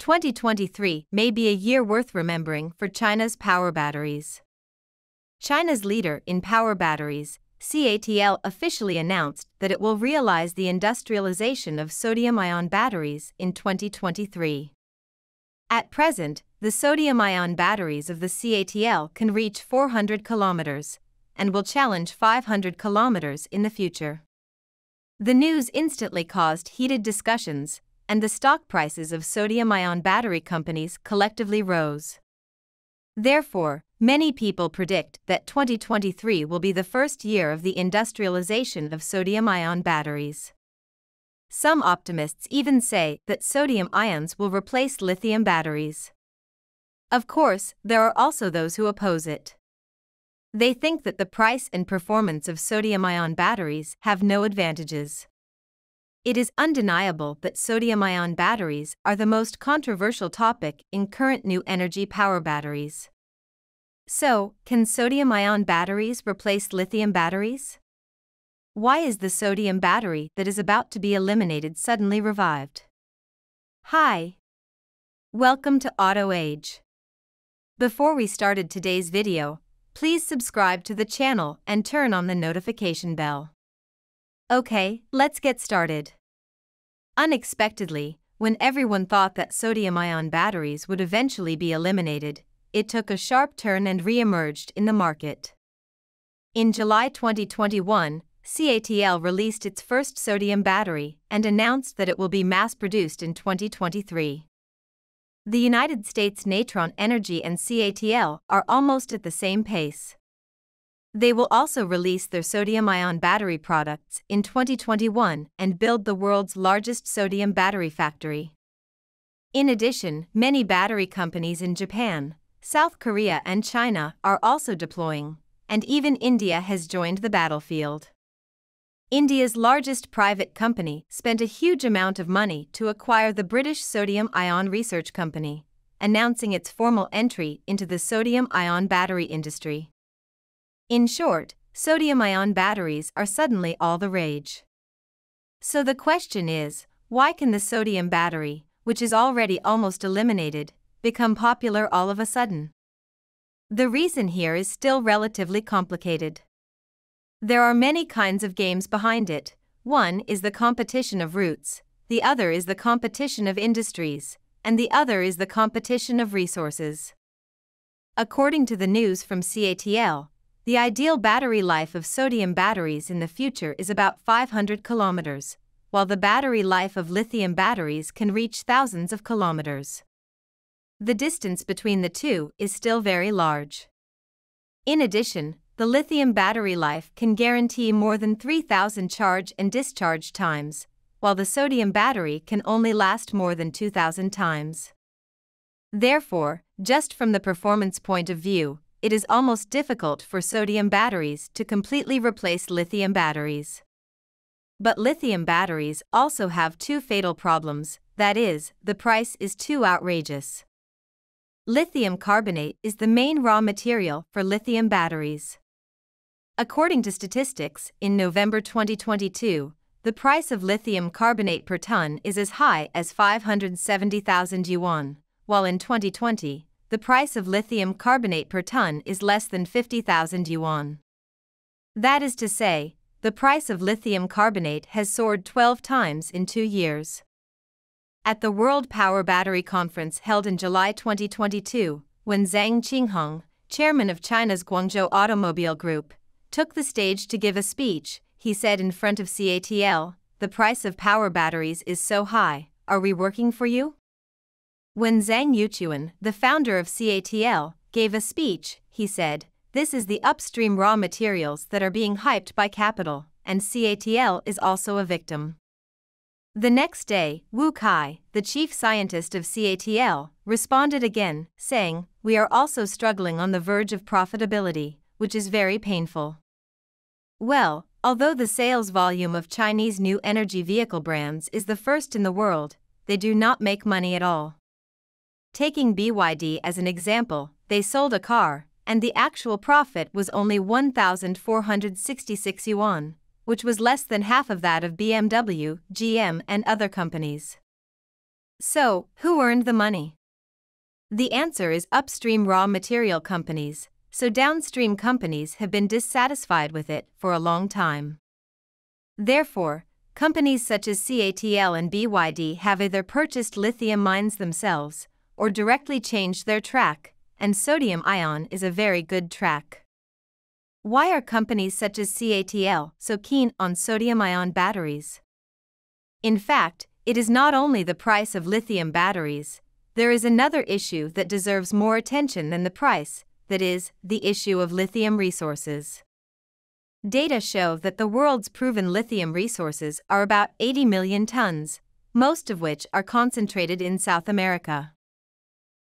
2023 may be a year worth remembering for China's power batteries. China's leader in power batteries, CATL officially announced that it will realize the industrialization of sodium ion batteries in 2023. At present, the sodium ion batteries of the CATL can reach 400 kilometers and will challenge 500 kilometers in the future. The news instantly caused heated discussions, and the stock prices of sodium ion battery companies collectively rose. Therefore, many people predict that 2023 will be the first year of the industrialization of sodium ion batteries. Some optimists even say that sodium ions will replace lithium batteries. Of course, there are also those who oppose it. They think that the price and performance of sodium ion batteries have no advantages. It is undeniable that sodium ion batteries are the most controversial topic in current new energy power batteries. So, can sodium ion batteries replace lithium batteries? Why is the sodium battery that is about to be eliminated suddenly revived? Hi! Welcome to Auto Age. Before we started today's video, please subscribe to the channel and turn on the notification bell. Okay, let's get started. Unexpectedly, when everyone thought that sodium ion batteries would eventually be eliminated, it took a sharp turn and re emerged in the market. In July 2021, CATL released its first sodium battery and announced that it will be mass produced in 2023. The United States Natron Energy and CATL are almost at the same pace. They will also release their sodium ion battery products in 2021 and build the world's largest sodium battery factory. In addition, many battery companies in Japan, South Korea, and China are also deploying, and even India has joined the battlefield. India's largest private company spent a huge amount of money to acquire the British Sodium Ion Research Company, announcing its formal entry into the sodium ion battery industry. In short, sodium ion batteries are suddenly all the rage. So the question is why can the sodium battery, which is already almost eliminated, become popular all of a sudden? The reason here is still relatively complicated. There are many kinds of games behind it. One is the competition of routes, the other is the competition of industries, and the other is the competition of resources. According to the news from CATL, the ideal battery life of sodium batteries in the future is about 500 kilometers, while the battery life of lithium batteries can reach thousands of kilometers. The distance between the two is still very large. In addition, the lithium battery life can guarantee more than 3,000 charge and discharge times, while the sodium battery can only last more than 2,000 times. Therefore, just from the performance point of view, it is almost difficult for sodium batteries to completely replace lithium batteries. But lithium batteries also have two fatal problems that is, the price is too outrageous. Lithium carbonate is the main raw material for lithium batteries. According to statistics, in November 2022, the price of lithium carbonate per ton is as high as 570,000 yuan, while in 2020, the price of lithium carbonate per ton is less than 50,000 yuan. That is to say, the price of lithium carbonate has soared 12 times in two years. At the World Power Battery Conference held in July 2022, when Zeng Qinghong, chairman of China's Guangzhou Automobile Group, took the stage to give a speech, he said in front of CATL, The price of power batteries is so high, are we working for you? When Zeng Yuqun, the founder of CATL, gave a speech, he said, This is the upstream raw materials that are being hyped by capital, and CATL is also a victim. The next day, Wu Kai, the chief scientist of CATL, responded again, saying, We are also struggling on the verge of profitability, which is very painful. Well, although the sales volume of Chinese new energy vehicle brands is the first in the world, they do not make money at all. Taking BYD as an example, they sold a car, and the actual profit was only 1,466 yuan, which was less than half of that of BMW, GM, and other companies. So, who earned the money? The answer is upstream raw material companies, so downstream companies have been dissatisfied with it for a long time. Therefore, companies such as CATL and BYD have either purchased lithium mines themselves or directly change their track, and sodium ion is a very good track. Why are companies such as CATL so keen on sodium ion batteries? In fact, it is not only the price of lithium batteries, there is another issue that deserves more attention than the price, that is, the issue of lithium resources. Data show that the world's proven lithium resources are about 80 million tons, most of which are concentrated in South America.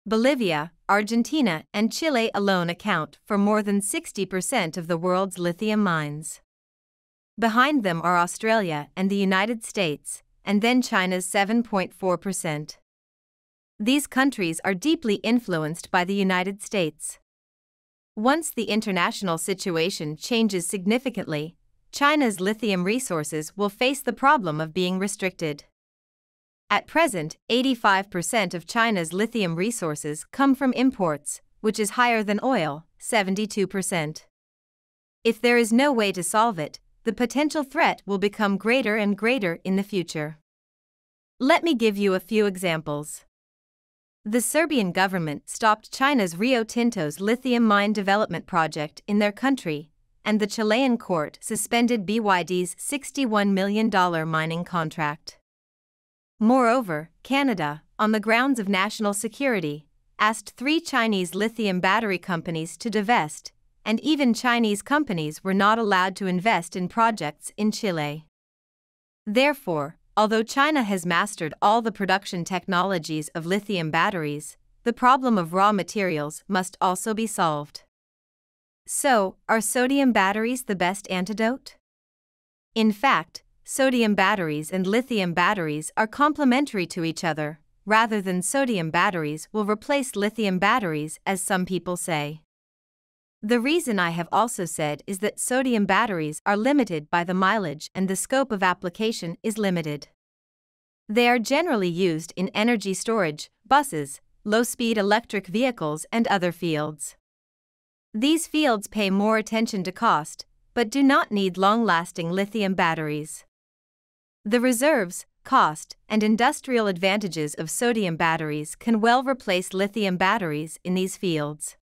Bolivia, Argentina, and Chile alone account for more than 60% of the world's lithium mines. Behind them are Australia and the United States, and then China's 7.4%. These countries are deeply influenced by the United States. Once the international situation changes significantly, China's lithium resources will face the problem of being restricted. At present, 85% of China's lithium resources come from imports, which is higher than oil, 72%. If there is no way to solve it, the potential threat will become greater and greater in the future. Let me give you a few examples. The Serbian government stopped China's Rio Tinto's lithium mine development project in their country, and the Chilean court suspended BYD's $61 million mining contract. Moreover, Canada, on the grounds of national security, asked three Chinese lithium battery companies to divest, and even Chinese companies were not allowed to invest in projects in Chile. Therefore, Although China has mastered all the production technologies of lithium batteries, the problem of raw materials must also be solved. So, are sodium batteries the best antidote? In fact, sodium batteries and lithium batteries are complementary to each other, rather than sodium batteries will replace lithium batteries, as some people say. The reason I have also said is that sodium batteries are limited by the mileage and the scope of application is limited. They are generally used in energy storage, buses, low speed electric vehicles, and other fields. These fields pay more attention to cost, but do not need long lasting lithium batteries. The reserves, cost, and industrial advantages of sodium batteries can well replace lithium batteries in these fields.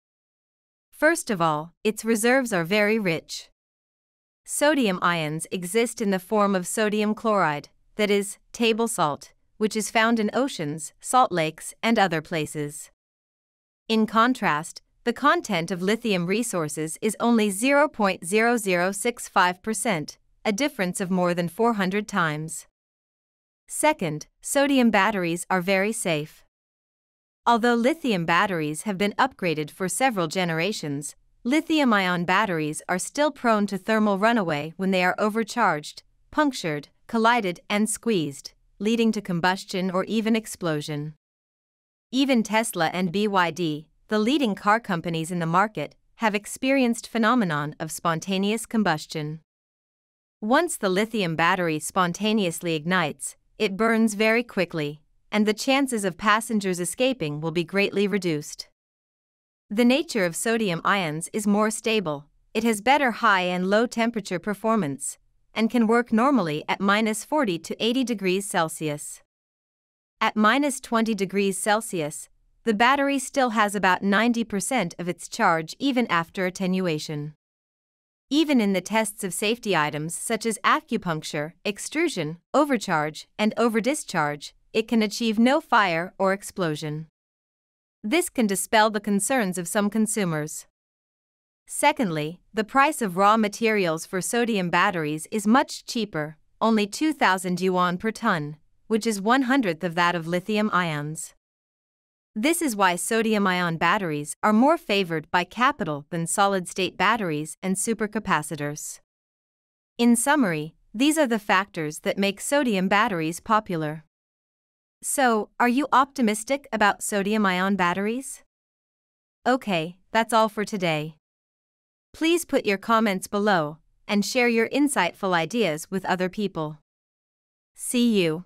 First of all, its reserves are very rich. Sodium ions exist in the form of sodium chloride, that is, table salt, which is found in oceans, salt lakes, and other places. In contrast, the content of lithium resources is only 0.0065%, a difference of more than 400 times. Second, sodium batteries are very safe. Although lithium batteries have been upgraded for several generations, lithium ion batteries are still prone to thermal runaway when they are overcharged, punctured, collided, and squeezed, leading to combustion or even explosion. Even Tesla and BYD, the leading car companies in the market, have experienced phenomenon of spontaneous combustion. Once the lithium battery spontaneously ignites, it burns very quickly, and the chances of passengers escaping will be greatly reduced. The nature of sodium ions is more stable, it has better high and low temperature performance, and can work normally at minus 40 to 80 degrees Celsius. At minus 20 degrees Celsius, the battery still has about 90% of its charge even after attenuation. Even in the tests of safety items such as acupuncture, extrusion, overcharge, and overdischarge, it can achieve no fire or explosion. This can dispel the concerns of some consumers. Secondly, the price of raw materials for sodium batteries is much cheaper, only 2,000 yuan per ton, which is one hundredth of that of lithium ions. This is why sodium ion batteries are more favored by capital than solid state batteries and supercapacitors. In summary, these are the factors that make sodium batteries popular. So, are you optimistic about sodium ion batteries? Okay, that's all for today. Please put your comments below and share your insightful ideas with other people. See you.